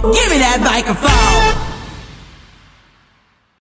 Give me that microphone.